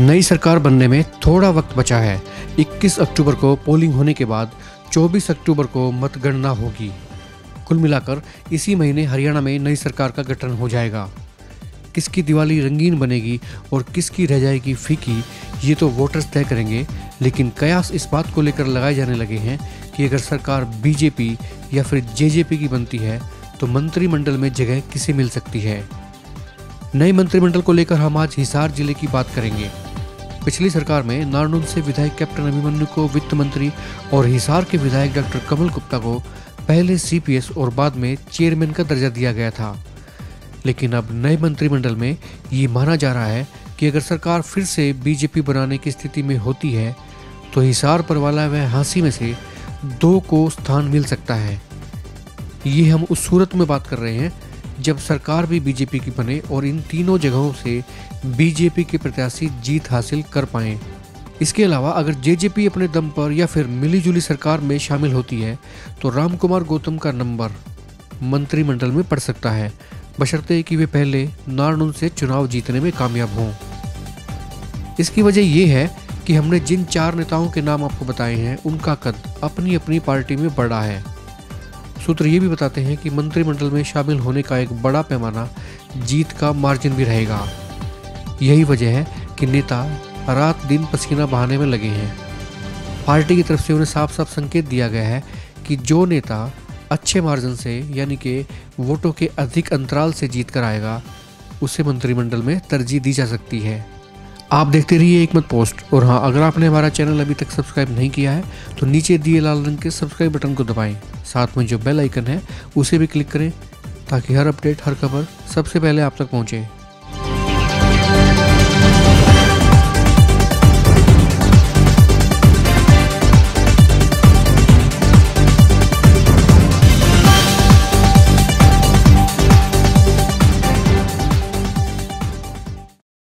नई सरकार बनने में थोड़ा वक्त बचा है। 21 अक्टूबर को पोलिंग होने के बाद 24 अक्टूबर को मतगणना होगी। कुल मिलाकर इसी महीने हरियाणा में नई सरकार का गठन हो जाएगा। किसकी दिवाली रंगीन बनेगी और किसकी रह जाएगी फीकी, ये तो वोटर्स तय करेंगे, लेकिन कयास इस बात को लेकर लगाए जाने लगे हैं कि अगर सरकार बीजेपी या फिर जेजेपी की बनती है तो मंत्रिमंडल में जगह किसे मिल सकती है? नए मंत्रिमंडल को लेकर हम आज हिसार ज़िले की बात करेंगे। पिछली सरकार में नारनूल से विधायक कैप्टन अभिमन्यु को वित्त मंत्री और हिसार के विधायक डॉक्टर कमल गुप्ता को पहले सीपीएस और बाद में चेयरमैन का दर्जा दिया गया था। लेकिन अब नए मंत्रिमंडल में ये माना जा रहा है कि अगर सरकार फिर से बीजेपी बनाने की स्थिति में होती है तो हिसार परवाला व हाँसी में से दो को स्थान मिल सकता है। ये हम उस सूरत में बात कर रहे हैं जब सरकार भी बीजेपी की बने और इन तीनों जगहों से बीजेपी के प्रत्याशी जीत हासिल कर पाए। इसके अलावा अगर जेजेपी अपने दम पर या फिर मिलीजुली सरकार में शामिल होती है तो रामकुमार गौतम का नंबर मंत्रिमंडल में पड़ सकता है। बशर्ते कि वे पहले नारनूल से चुनाव जीतने में कामयाब हों। इसकी वजह यह है कि हमने जिन चार नेताओं के नाम आपको बताए हैं, उनका कद अपनी अपनी पार्टी में बढ़ा है। सूत्र ये भी बताते हैं कि मंत्रिमंडल में शामिल होने का एक बड़ा पैमाना जीत का मार्जिन भी रहेगा। यही वजह है कि नेता रात दिन पसीना बहाने में लगे हैं। पार्टी की तरफ़ से उन्हें साफ़ साफ़ संकेत दिया गया है कि जो नेता अच्छे मार्जिन से, यानी कि वोटों के अधिक अंतराल से जीत कर आएगा, उसे मंत्रिमंडल में तरजीह दी जा सकती है। आप देखते रहिए एक मत पोस्ट। और हाँ अगर आपने हमारा चैनल अभी तक सब्सक्राइब नहीं किया है तो नीचे दिए लाल रंग के सब्सक्राइब बटन को दबाएँ। साथ में जो बेल आइकन है, उसे भी क्लिक करें, ताकि हर अपडेट, हर खबर सबसे पहले आप तक पहुँचे।